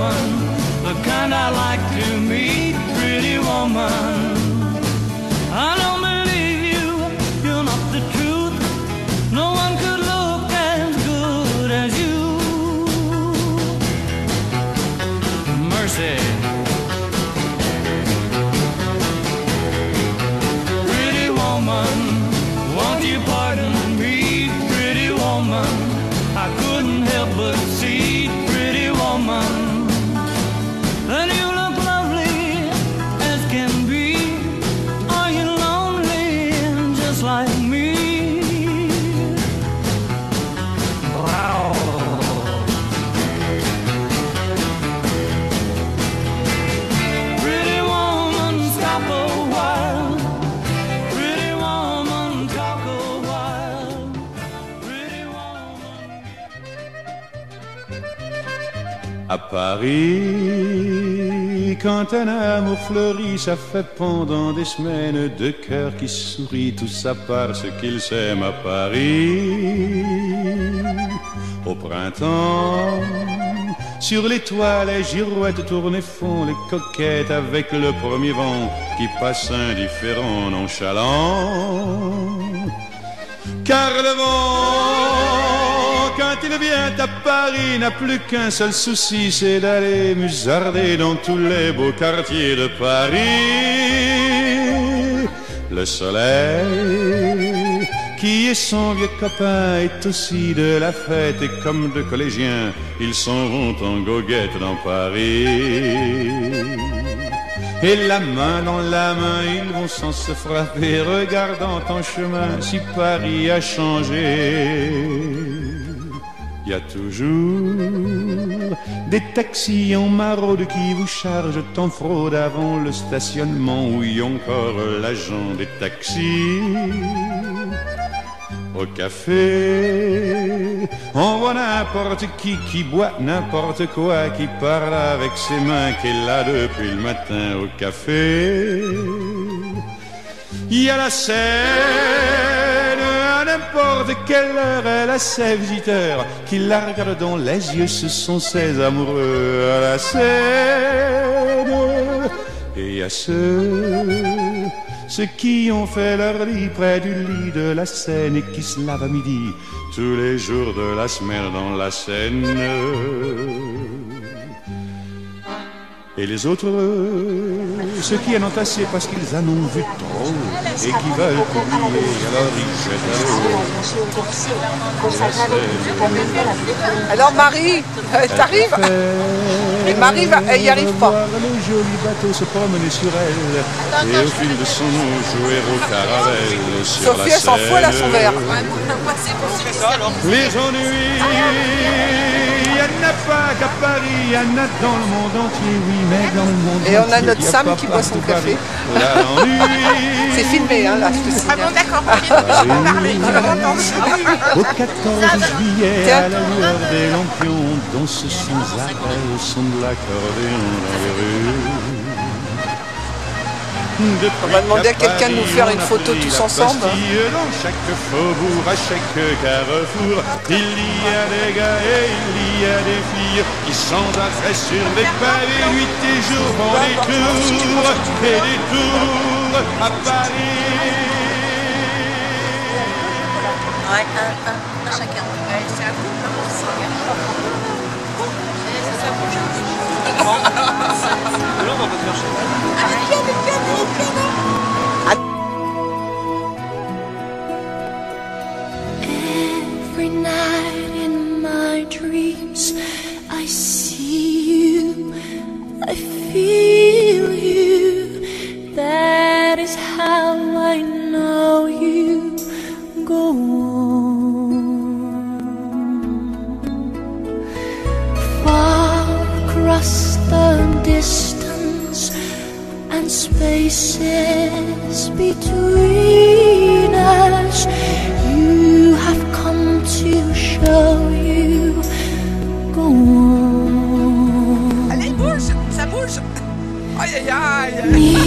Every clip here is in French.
woman, the kind I like to meet, pretty woman. À Paris, quand un amour fleurit, ça fait pendant des semaines deux cœurs qui sourient, tout ça parce qu'ils s'aiment à Paris. Au printemps, sur les toits, les girouettes tournent et font les coquettes avec le premier vent qui passe indifférent, nonchalant. Car le vent, quand il vient à Paris, n'a plus qu'un seul souci, c'est d'aller musarder dans tous les beaux quartiers de Paris. Le soleil, qui est son vieux copain, est aussi de la fête, et comme de collégiens, ils s'en vont en goguette dans Paris. Et la main dans la main, ils vont sans se frapper, regardant en chemin si Paris a changé. Y a toujours des taxis en maraude qui vous chargent en fraude avant le stationnement où y a encore l'agent des taxis. Au café, on voit n'importe qui qui boit n'importe quoi, qui parle avec ses mains, qui est là depuis le matin au café. Il y a la scène, n'importe quelle heure, elle a ses visiteurs qui la regardent dans les yeux, ce sont ses amoureux à la scène. Et a ceux, ceux qui ont fait leur lit près du lit de la Seine et qui se lavent à midi tous les jours de la semaine dans la Seine. Et les autres, ceux qui en ont assez parce qu'ils en ont vu trop et qui veulent publier, alors ils jettent. Alors Marie, euh, t'arrives Et Marie, va- elle y arrive pas. Voir le joli bateau se promener sur elle et au fil de son eau jouer au caravelle sur Sophie, elle s'en fout, elle a son verre. Les ennuis, n'y en a pas qu'à Paris, il y en a dans le monde entier, oui, mais dans le monde Et on a notre Sam qui boit son café. C'est filmé, hein, là, je te Ah bon, d'accord, ok, je peux parler, tu vas m'entendre. Au 14 juillet, à la lueur des lampions, sans arrêt au son de l'accordéon dans les rues. On va demander à quelqu'un de nous faire une photo tous ensemble. Dans chaque faubourg, à chaque carrefour, il y a des gars et il y a des filles qui sans arrêt sur les pavés, nuit et jour font des tours et des tours à Paris. Ouais, un, un, un chacun. Ouais, c'est un couple, c'est un gars. Et ça, ça bouge. Every spaces between us. You have come to show you. Go on. Allez, bouge, ça bouge. Aïe, aïe, aïe.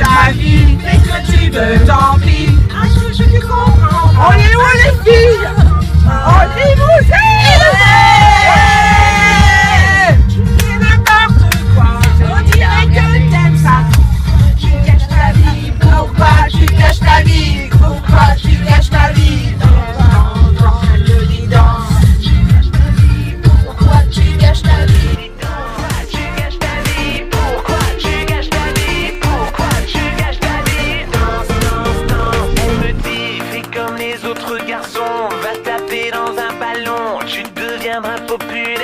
la you On On les autres garçons, va taper dans un ballon, tu deviendras populaire.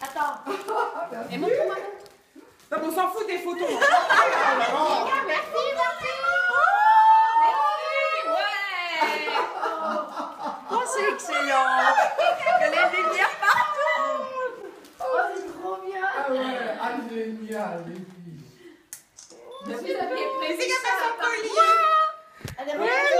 Attends. Et montre-moi. On s'en fout des photos. Merci, merci. Ouais. Oh, c'est excellent. Il y a partout. Oh, c'est trop bien. Ah ouais, ah, génial, les filles. Merci, Elle est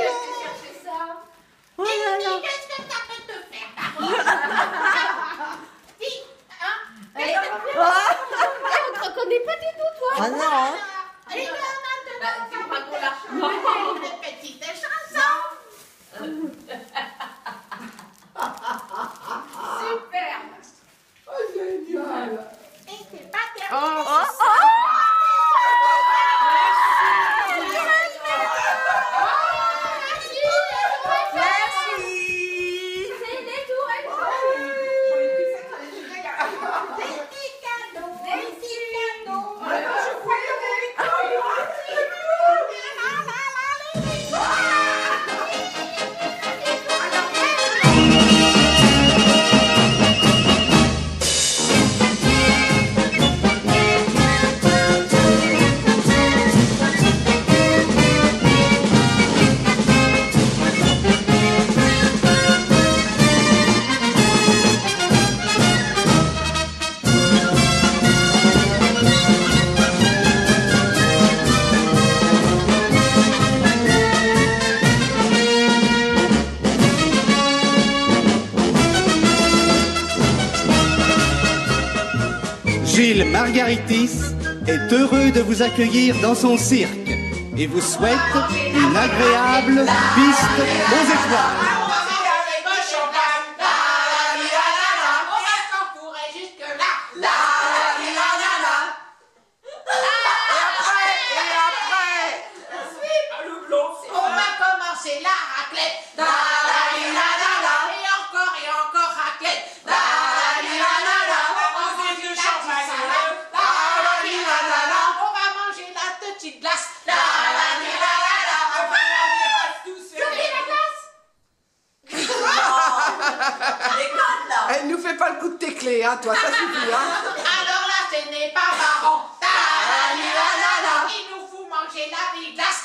Margaritis est heureux de vous accueillir dans son cirque et vous souhaite une agréable piste aux étoiles. Chanter, hein, toi, ça suffit, hein. Alors là, ce n'est pas marrant. Ta-la-li-la-la-la. Il nous faut manger la vie glace.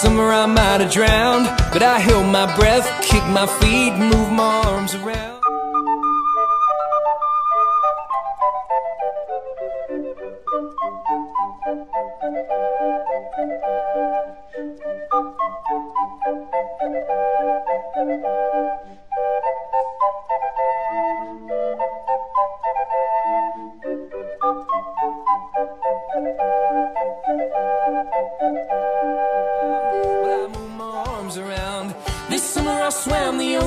Summer I might have drowned. But I held my breath, kicked my feet, moved my arms around.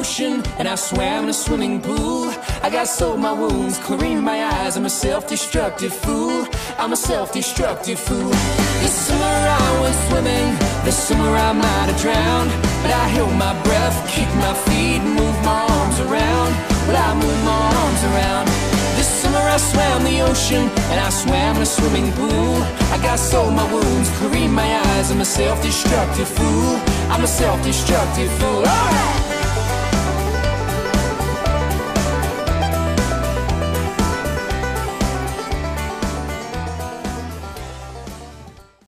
Ocean and I swam in a swimming pool. I got sold my wounds, in my eyes. I'm a self-destructive fool. I'm a self-destructive fool. This summer I went swimming. This summer I might have drowned, but I held my breath, kicked my feet, moved my arms around. Well, I moved my arms around. This summer I swam the ocean and I swam in a swimming pool. I got sold my wounds, in my eyes. I'm a self-destructive fool. I'm a self-destructive fool. All right.